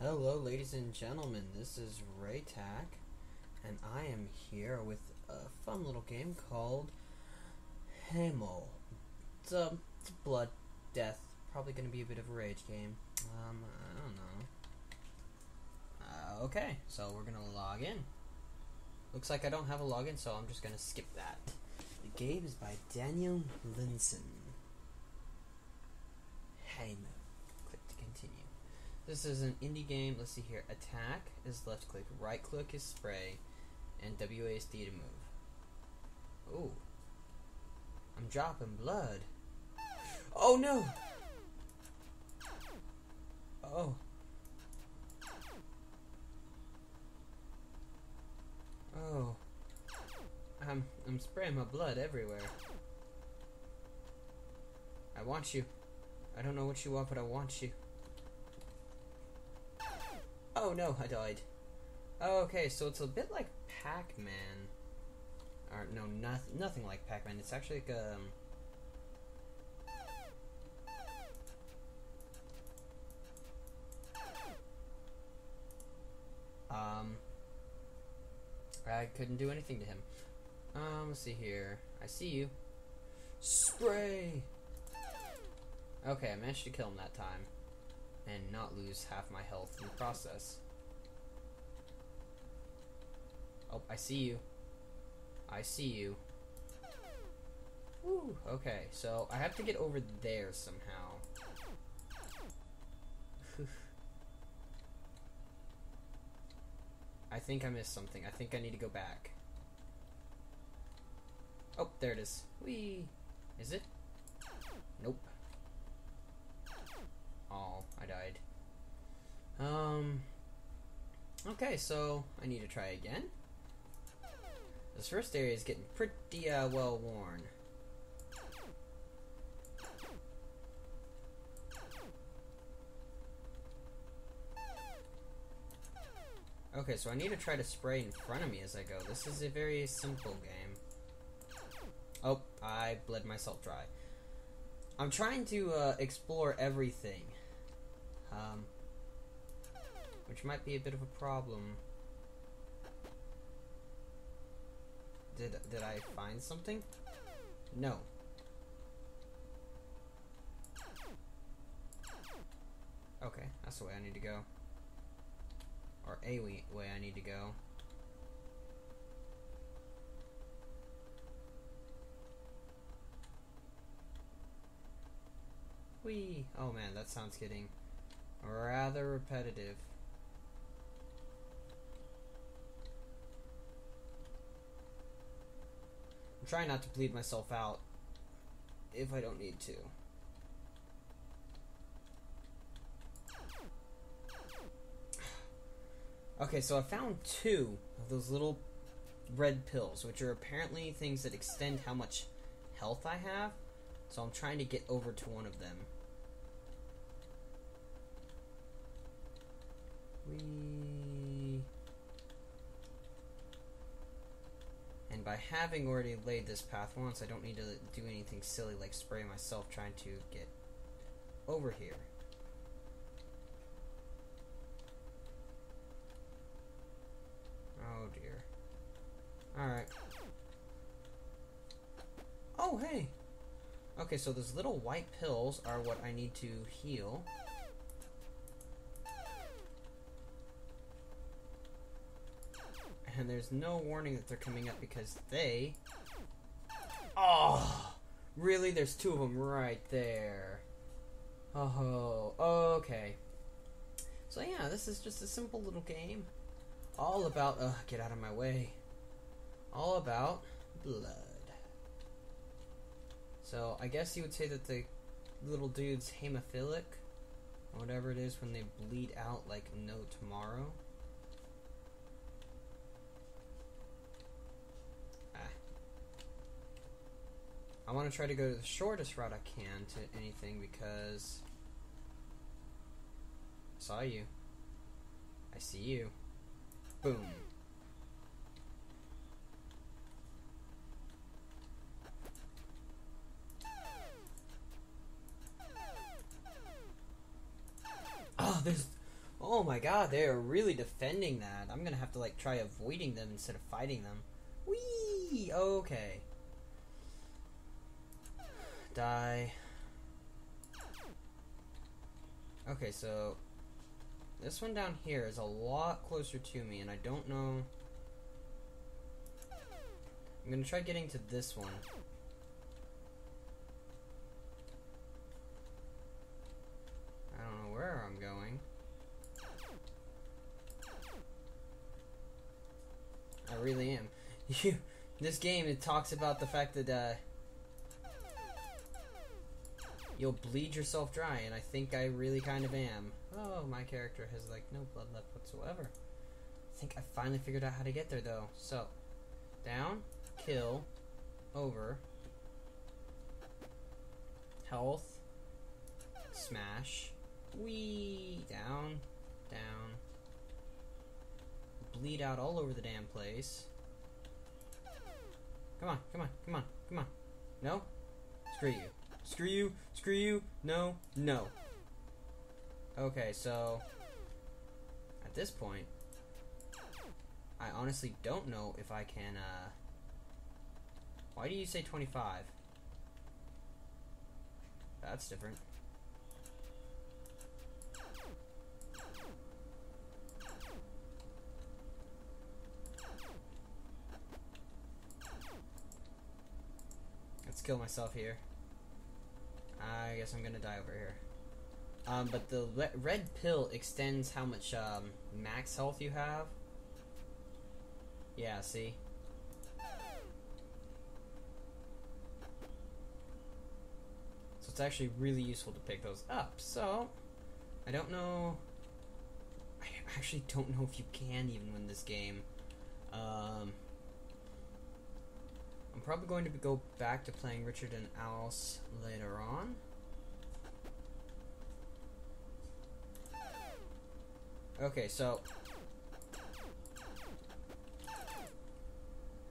Hello, ladies and gentlemen. This is Reytac, and I am here with a fun little game called Haemo. It's a, it's a blood, death, probably going to be a bit of a rage game. Um, I don't know. Uh, okay, so we're going to log in. Looks like I don't have a login, so I'm just going to skip that. The game is by Daniel Linson. Haemo. This is an indie game. Let's see here. Attack is left click, right click is spray, and WASD to move. Ooh. I'm dropping blood. Oh no! Oh. Oh. I'm I'm spraying my blood everywhere. I want you. I don't know what you want, but I want you. Oh no, I died. Oh, okay, so it's a bit like Pac-Man. Or no, nothing, nothing like Pac-Man. It's actually like um. Um, I couldn't do anything to him. Um, let's see here. I see you. Spray! Okay, I managed to kill him that time and not lose half my health in the process. Oh, I see you. I see you. Woo, okay, so I have to get over there somehow. I think I missed something. I think I need to go back. Oh, there it is. Whee! Is it? Nope. Oh, I died. Um. Okay, so I need to try again. This first area is getting pretty uh, well worn. Okay, so I need to try to spray in front of me as I go. This is a very simple game. Oh, I bled myself dry. I'm trying to uh, explore everything, um, which might be a bit of a problem. Did did I find something? No. Okay, that's the way I need to go. Or a way I need to go. Whee! Oh man, that sounds getting rather repetitive. I'm trying not to bleed myself out if I don't need to. Okay, so I found two of those little red pills, which are apparently things that extend how much health I have. So I'm trying to get over to one of them. We and by having already laid this path once, I don't need to do anything silly like spray myself trying to get over here. Oh dear. Alright. Oh, hey! Okay, so those little white pills are what I need to heal. And there's no warning that they're coming up because they... Oh! Really? There's two of them right there. Oh, okay. So yeah, this is just a simple little game. All about... Ugh, get out of my way. All about blood. So I guess you would say that the little dude's hemophilic, or whatever it is when they bleed out like no tomorrow. I want to try to go the shortest route I can to anything because I saw you. I see you. Boom. Oh, there's Oh my god, they are really defending that. I'm gonna have to like try avoiding them instead of fighting them. Whee! Okay. Die. Okay, so this one down here is a lot closer to me, and I don't know. I'm gonna try getting to this one. I don't know where I'm going. I really am. You, this game, it talks about the fact that uh, you'll bleed yourself dry, and I think I really kind of am. Oh, my character has like no blood left whatsoever. I think I finally figured out how to get there though. So, down, kill, over, health, smash, wee, down, down, bleed out all over the damn place. Come on, come on, come on, come on. No? Screw you. Screw you, screw you, no, no. Okay, so at this point, I honestly don't know if I can, uh, why do you say 25? That's different. Let's kill myself here. I guess I'm gonna die over here. Um, but the le- red pill extends how much um, max health you have. Yeah, see? So it's actually really useful to pick those up. So, I don't know. I actually don't know if you can even win this game. Um, I'm probably going to go back to playing Richard and Alice later on. Okay, so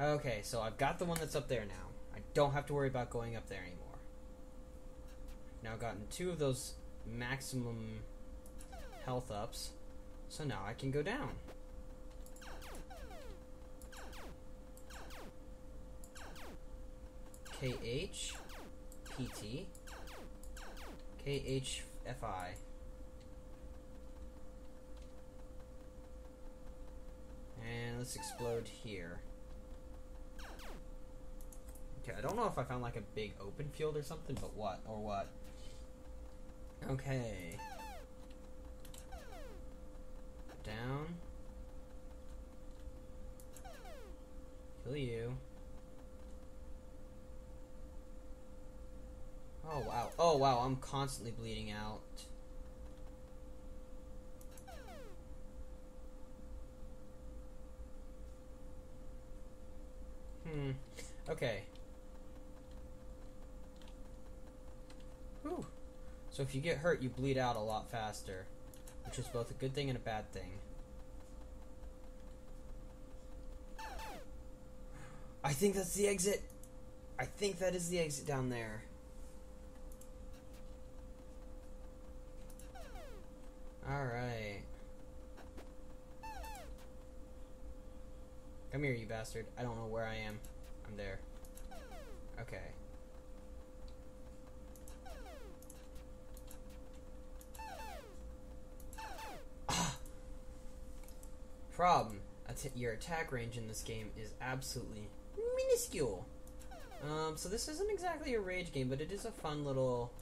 Okay, so I've got the one that's up there now. I don't have to worry about going up there anymore. Now I've gotten two of those maximum health ups, so now I can go down. KH, PT, KHFI. And let's explode here. Okay, I don't know if I found like a big open field or something, but what? Or what? Okay. Down. Kill you. Oh wow. Oh wow, I'm constantly bleeding out. Hmm. Okay. Whew. So if you get hurt, you bleed out a lot faster, which is both a good thing and a bad thing. I think that's the exit. I think that is the exit down there. Alright. Come here, you bastard. I don't know where I am. I'm there. Okay. Problem. Your attack range in this game is absolutely minuscule. Um, so this isn't exactly a rage game, but it is a fun little,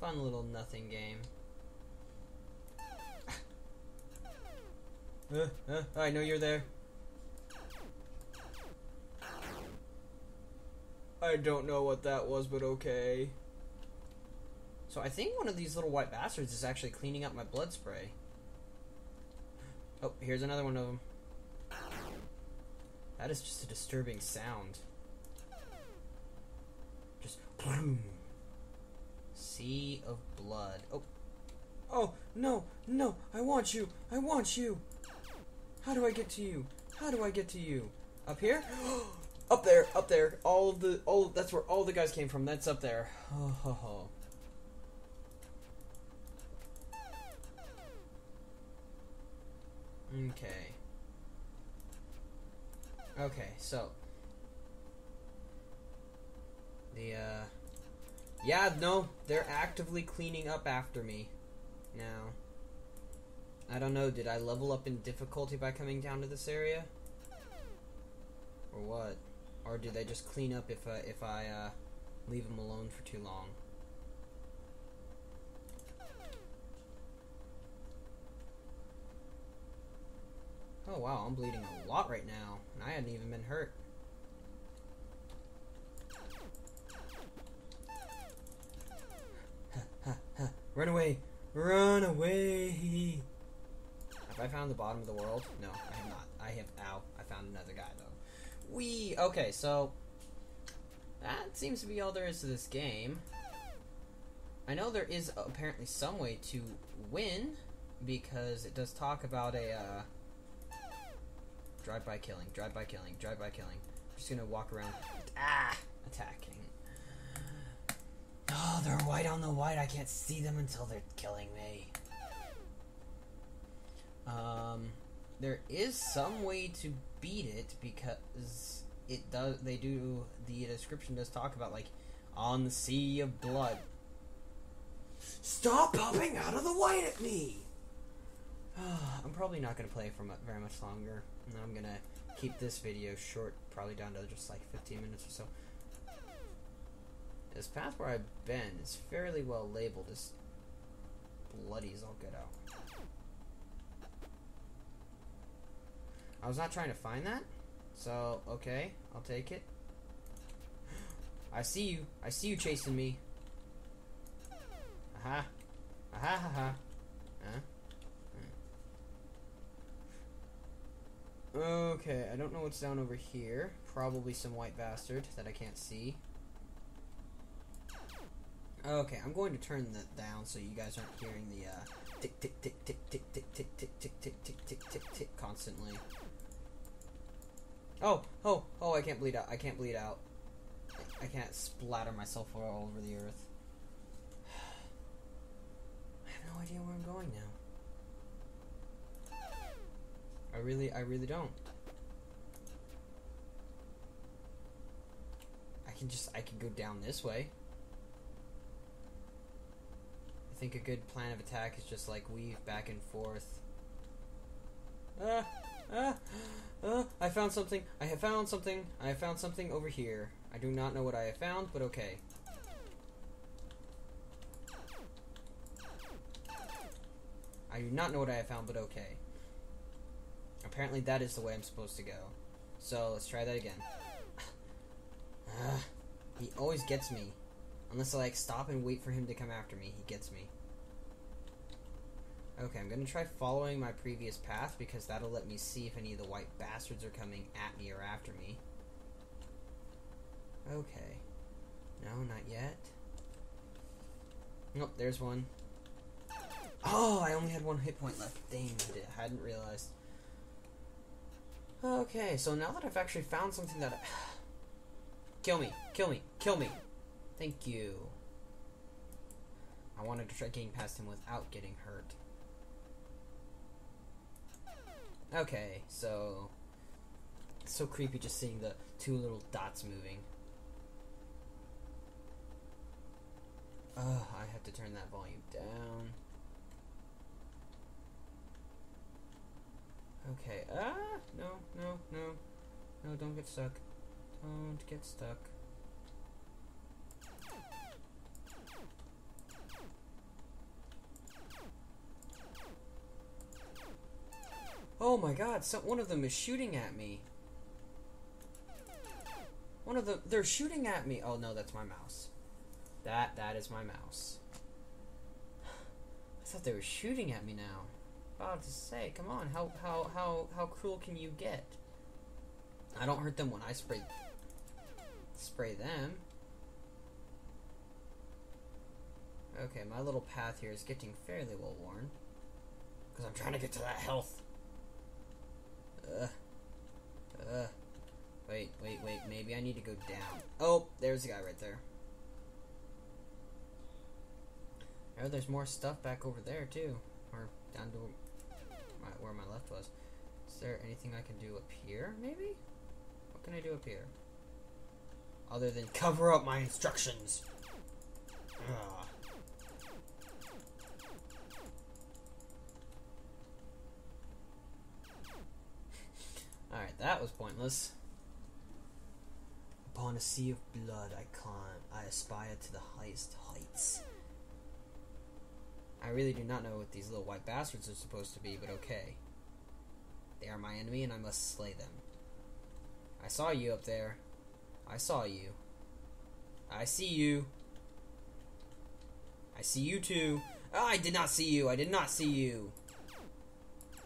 fun little nothing game. Uh, I know you're there. I don't know what that was, but okay. So I think one of these little white bastards is actually cleaning up my blood spray. Oh, here's another one of them. That is just a disturbing sound. Just boom. Sea of blood. Oh. Oh, no, no, I want you. I want you. How do I get to you? How do I get to you? Up here? up there, up there. All the all that's where all the guys came from. That's up there. Oh, ho, ho. Okay. Okay, so the uh yeah, no, they're actively cleaning up after me now. I don't know, did I level up in difficulty by coming down to this area? Or what? Or do they just clean up if I, if I uh, leave them alone for too long? Oh wow, I'm bleeding a lot right now, and I hadn't even been hurt. Run away! Run away! I found the bottom of the world? No, I have not. I have. Ow. I found another guy, though. We. Okay, so. That seems to be all there is to this game. I know there is apparently some way to win, because it does talk about a. Uh, drive-by killing, drive-by killing, drive-by killing. I'm just gonna walk around. Ah! Attacking. Oh, they're white on the white. I can't see them until they're killing me. Um, there is some way to beat it because it does. They do. The description does talk about like on the sea of blood. Stop popping out of the white at me. I'm probably not gonna play for very much longer. And I'm gonna keep this video short, probably down to just like 15 minutes or so. This path where I've been is fairly well labeled as bloody as all get out. I was not trying to find that. So, okay, I'll take it. I see you. I see you chasing me. Aha. Aha ha ha. Okay, I don't know what's down over here. Probably some white bastard that I can't see. Okay, I'm going to turn that down so you guys aren't hearing the uh, tick tick tick tick tick tick tick tick tick tick tick tick tick constantly. Oh, oh, oh, I can't bleed out. I can't bleed out. I can't splatter myself all over the earth. I have no idea where I'm going now. I really, I really don't. I can just, I can go down this way. I think a good plan of attack is just like weave back and forth. Ah, ah. Uh, I found something. I have found something. I have found something over here. I do not know what I have found, but okay. I do not know what I have found, but okay. Apparently that is the way I'm supposed to go. So, let's try that again. uh, he always gets me. Unless I, like, stop and wait for him to come after me, he gets me. Okay, I'm gonna try following my previous path because that'll let me see if any of the white bastards are coming at me or after me. Okay. No, not yet. Nope, there's one. Oh, I only had one hit point left. Dang, I hadn't realized. Okay, so now that I've actually found something that... I... kill me, kill me, kill me. Thank you. I wanted to try getting past him without getting hurt. Okay, so it's so creepy just seeing the two little dots moving. Oh, I have to turn that volume down. Okay, ah, no, no, no, no, don't get stuck. Don't get stuck. Oh my god, so one of them is shooting at me. One of them, they're shooting at me. Oh no, that's my mouse. That, that is my mouse. I thought they were shooting at me now. About to say, come on, how, how, how, how cruel can you get? I don't hurt them when I spray, spray them. Okay, my little path here is getting fairly well worn. Because I'm trying to get to that health. Uh, uh, wait, wait, wait. Maybe I need to go down. Oh, there's a guy right there. Oh, there's more stuff back over there too, or down to my, where my left was. Is there anything I can do up here, maybe? What can I do up here? Other than cover up my instructions. Pointless. Upon a sea of blood I climb, I aspire to the highest heights. I really do not know what these little white bastards are supposed to be, but okay. They are my enemy and I must slay them. I saw you up there. I saw you. I see you. I see you too. Oh, I did not see you. I did not see you.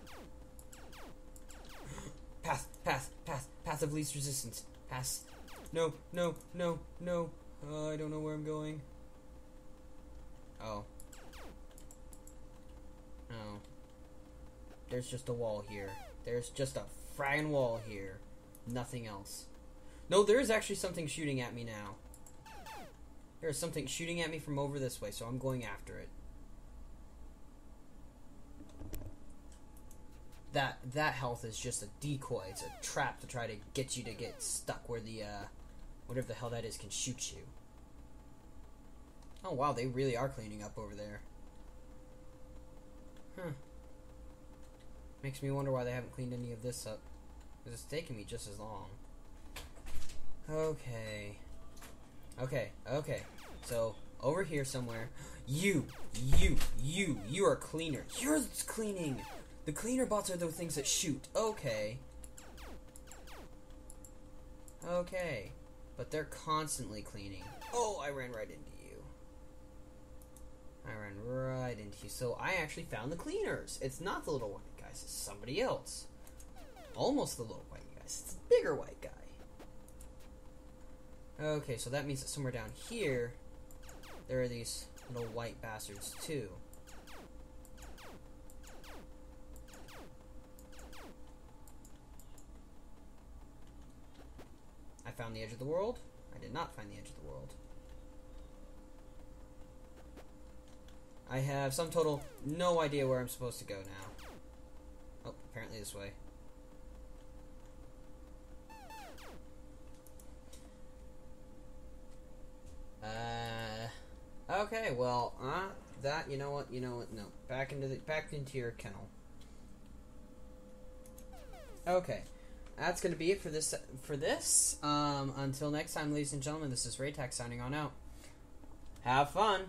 Path, path, path, of least resistance. Pass. No, no, no, no. Uh, I don't know where I'm going. Oh. No. There's just a wall here. There's just a fragging wall here. Nothing else. No, there is actually something shooting at me now. There's something shooting at me from over this way, so I'm going after it. That that health is just a decoy. It's a trap to try to get you to get stuck where the uh, whatever the hell that is can shoot you. Oh wow, they really are cleaning up over there. Huh. Makes me wonder why they haven't cleaned any of this up. Because it's taking me just as long. Okay. Okay, okay. So, over here somewhere. You, you, you, you are cleaner. You're cleaning! The cleaner bots are the things that shoot. Okay. Okay. But they're constantly cleaning. Oh, I ran right into you. I ran right into you. So I actually found the cleaners. It's not the little white guys, it's somebody else. Almost the little white guys. It's the bigger white guy. Okay, so that means that somewhere down here, there are these little white bastards too. The world. I did not find the edge of the world. I have some total no idea where I'm supposed to go now. Oh, apparently this way. Uh, okay, well, uh, that, you know what, you know what, no. Back into the, back into your kennel. Okay. That's gonna be it for this, for this. Um, until next time, ladies and gentlemen, this is Raytax signing on out. Have fun!